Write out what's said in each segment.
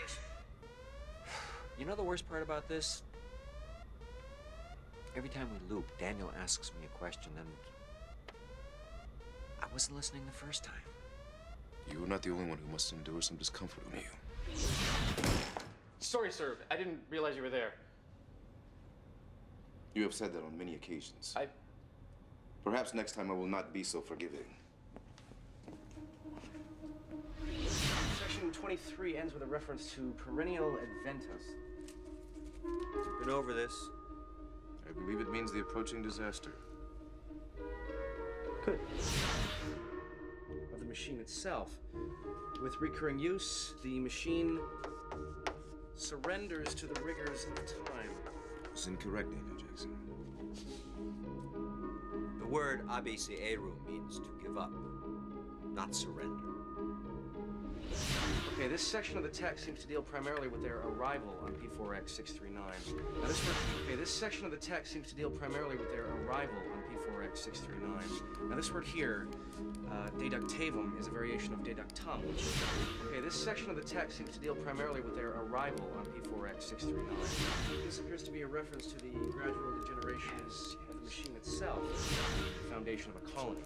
activation. You know the worst part about this? Every time we loop, Daniel asks me a question, and I wasn't listening the first time. You're not the only one who must endure some discomfort on you. Sorry, sir. I didn't realize you were there. You have said that on many occasions. I. Perhaps next time I will not be so forgiving. 23 ends with a reference to perennial adventus. Been over this. I believe it means the approaching disaster. Good. Of the machine itself. With recurring use, the machine surrenders to the rigors of time. It's incorrect, Daniel Jackson. The word abicere means to give up, not surrender. Okay, this section of the text seems to deal primarily with their arrival on P4X639. Now this word, okay, this section of the text seems to deal primarily with their arrival on P4X639. Now this word here, uh, deductavum, is a variation of deductum. Okay, this section of the text seems to deal primarily with their arrival on P4X639. This appears to be a reference to the gradual degeneration of the machine itself, the foundation of a colony.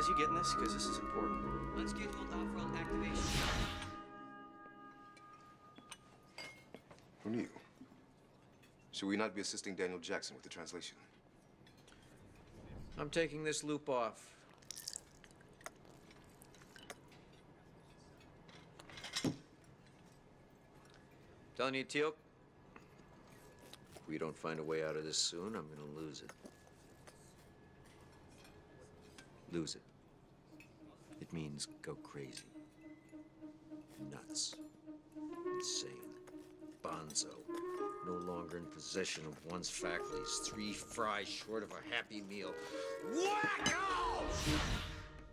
Guys, you getting this? Because this is important. Unscheduled off-world activation. Who knew? Should we not be assisting Daniel Jackson with the translation? I'm taking this loop off. Telling you, Teal'c, if we don't find a way out of this soon, I'm gonna lose it. Lose it. It means go crazy. Nuts. Insane. Bonzo. No longer in possession of one's faculties. Three fries short of a happy meal. Wacko!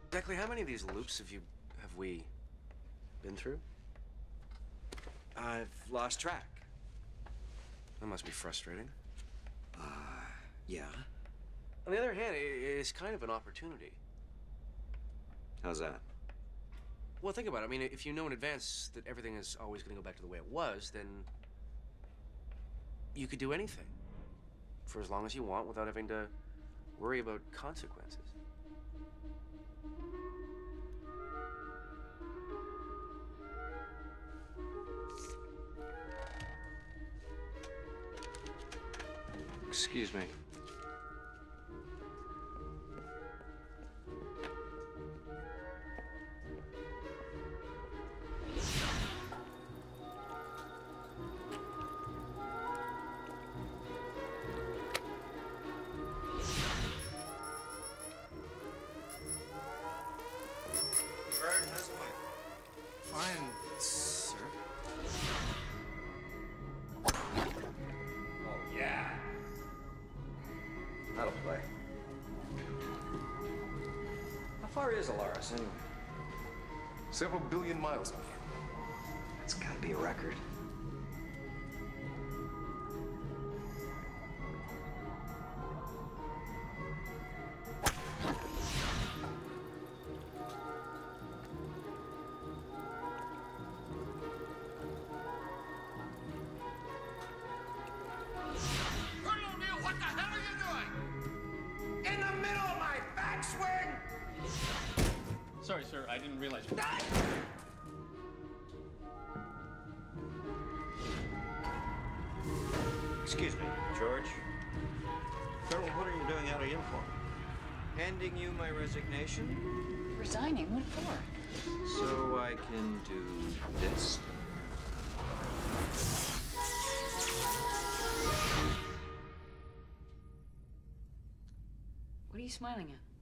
Exactly how many of these loops have you have we been through? I've lost track. That must be frustrating. Uh, yeah? On the other hand, it is kind of an opportunity. How's that? Well, think about it. I mean, if you know in advance that everything is always going to go back to the way it was, then you could do anything for as long as you want without having to worry about consequences. Excuse me. Fine, sir. Oh, yeah. That'll play. How far is Alaris, anyway? Several billion miles from here. That's gotta be a record. Sorry, sir. I didn't realize you. Excuse me, George. Colonel, what are you doing out of uniform? Handing you my resignation Resigning? What for? so I can do this. What are you smiling at?